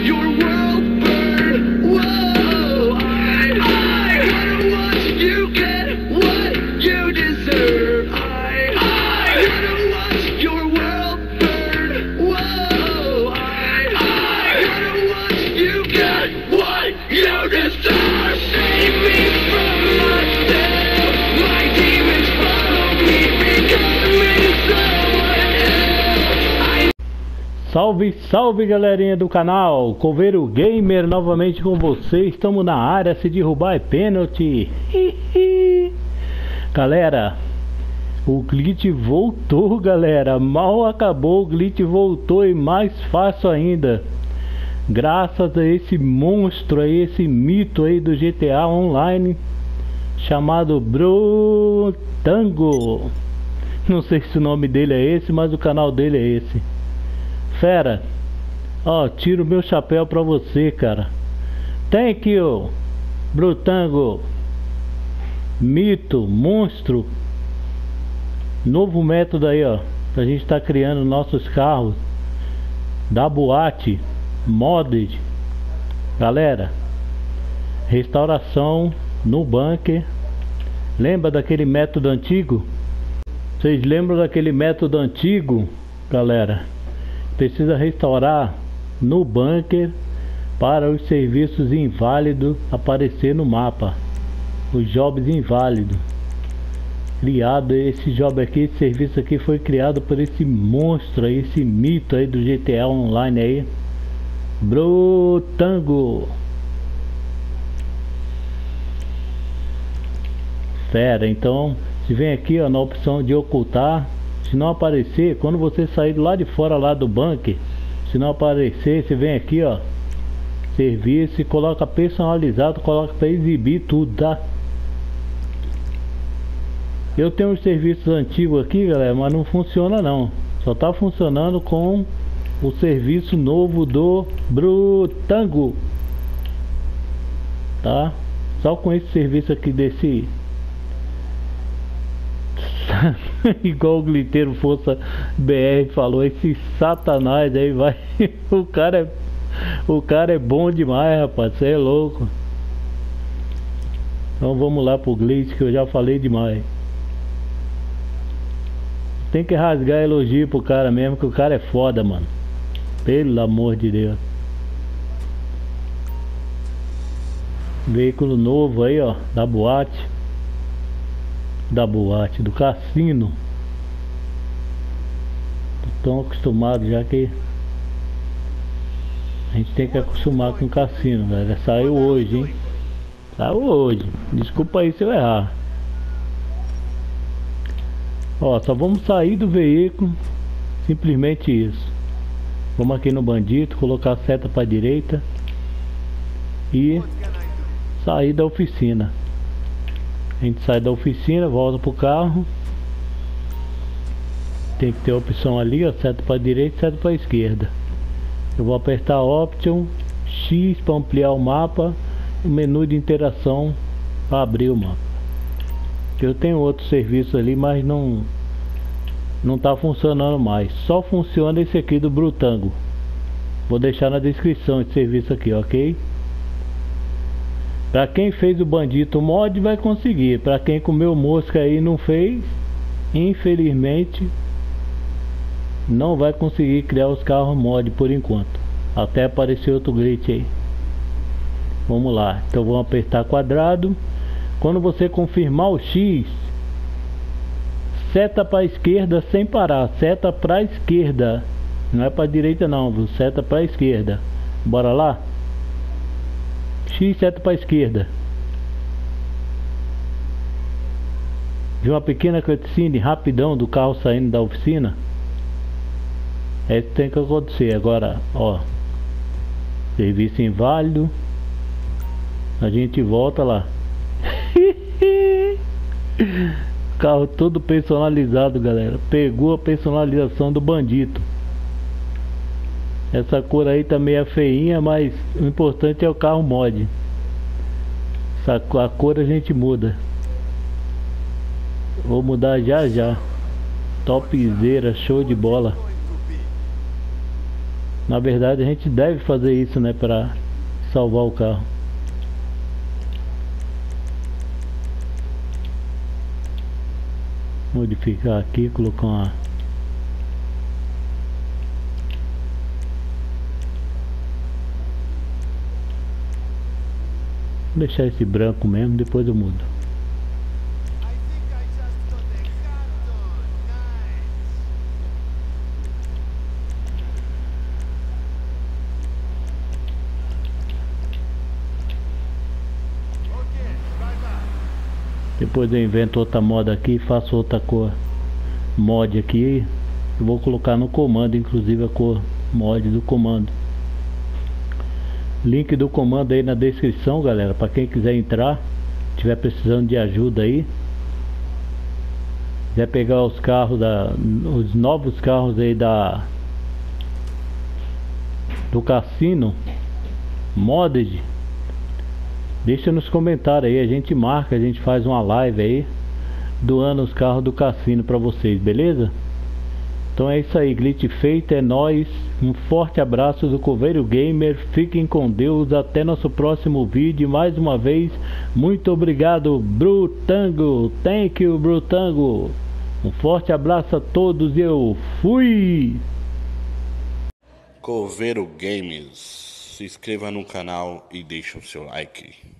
your word. Salve, salve galerinha do canal, Coveiro Gamer novamente com você, estamos na área, se derrubar é pênalti. galera, o glitch voltou galera, mal acabou, o glitch voltou e mais fácil ainda. Graças a esse monstro aí, esse mito aí do GTA Online, chamado Brotango. Não sei se o nome dele é esse, mas o canal dele é esse. Fera, ó, tiro meu chapéu pra você, cara. Thank you, Brutango. Mito, monstro. Novo método aí, ó. A gente tá criando nossos carros. Da boate, modded. Galera, restauração no bunker. Lembra daquele método antigo? Vocês lembram daquele método antigo, galera? Precisa restaurar no bunker para os serviços inválidos aparecer no mapa. Os jobs inválidos. Criado esse job aqui, esse serviço aqui foi criado por esse monstro aí, esse mito aí do GTA Online aí. Brotango. Fera, então se vem aqui ó, na opção de ocultar se não aparecer, quando você sair lá de fora lá do bunker, se não aparecer, você vem aqui, ó, serviço e coloca personalizado, coloca para exibir tudo, tá? Eu tenho uns serviços antigos aqui, galera, mas não funciona não. Só tá funcionando com o serviço novo do Brutango. Tá? Só com esse serviço aqui desse igual o Gliteiro Força BR falou, esse satanás aí vai. o cara é. O cara é bom demais, rapaz. Você é louco. Então vamos lá pro Glitch que eu já falei demais. Tem que rasgar elogio pro cara mesmo, que o cara é foda, mano. Pelo amor de Deus. Veículo novo aí, ó, da boate da boate, do cassino. Estão acostumados já que a gente tem que acostumar com o cassino, galera. Saiu hoje, hein? Saiu hoje. Desculpa aí se eu errar. Ó, só vamos sair do veículo. Simplesmente isso. Vamos aqui no bandido, colocar a seta para direita e sair da oficina. A gente sai da oficina, volta pro carro. Tem que ter a opção ali, ó, seta para direita, seta para esquerda. Eu vou apertar Option X para ampliar o mapa, o menu de interação para abrir o mapa. Eu tenho outro serviço ali, mas não não está funcionando mais. Só funciona esse aqui do Brutango. Vou deixar na descrição esse serviço aqui, ok? Para quem fez o Bandito Mod vai conseguir. Para quem comeu mosca aí não fez, infelizmente não vai conseguir criar os carros mod por enquanto. Até aparecer outro glitch aí. Vamos lá. Então vamos apertar quadrado. Quando você confirmar o X, seta para esquerda sem parar. Seta para esquerda. Não é para direita não, viu? Seta para esquerda. Bora lá? X seta para a esquerda. De uma pequena cutscene rapidão do carro saindo da oficina. É isso que tem que acontecer. Agora, ó. Serviço inválido. A gente volta lá. carro todo personalizado, galera. Pegou a personalização do bandito. Essa cor aí também é feinha, mas o importante é o carro mod. Essa, a cor a gente muda. Vou mudar já já. Topzera, show de bola. Na verdade a gente deve fazer isso, né, para salvar o carro. Modificar aqui, colocar uma Vou deixar esse branco mesmo, depois eu mudo. Depois eu invento outra moda aqui, faço outra cor mod aqui. Eu vou colocar no comando, inclusive a cor mod do comando. Link do comando aí na descrição, galera, para quem quiser entrar, tiver precisando de ajuda aí. Quiser pegar os carros da os novos carros aí da do cassino modded Deixa nos comentários aí, a gente marca, a gente faz uma live aí doando os carros do cassino para vocês, beleza? Então é isso aí, glitch feito, é nóis. Um forte abraço do Coveiro Gamer. Fiquem com Deus. Até nosso próximo vídeo. Mais uma vez, muito obrigado, Brutango. Thank you, Brutango. Um forte abraço a todos e eu fui! Coveiro Games. Se inscreva no canal e deixe o seu like.